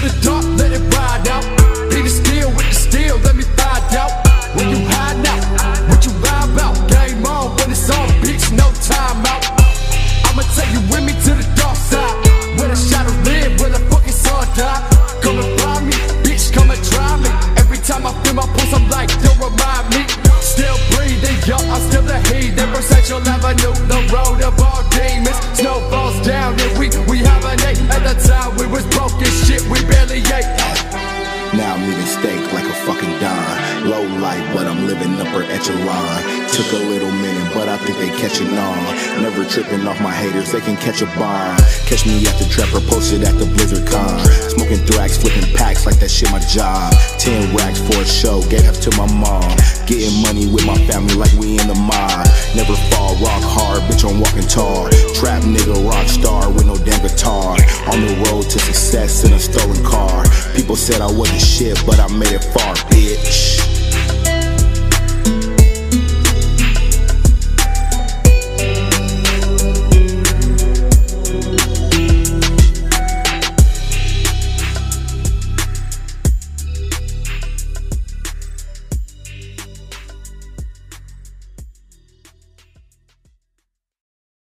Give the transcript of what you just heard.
to the dawn. Now I'm eating steak like a fucking don. Low life, but I'm living upper echelon. Took a little minute, but I think they catching on. Never tripping off my haters, they can catch a bomb. Catch me at the trapper, posted at the Blizzard Con. Smoking thrax, flipping packs like that shit my job. Ten racks for a show, gave up to my mom. Getting money with my family like we in the mob. Never fall, rock hard, bitch, I'm walking tall. Trap nigga, rock star, guitar. On the road to success in a stolen car. People said I wasn't shit, but I made it far, bitch.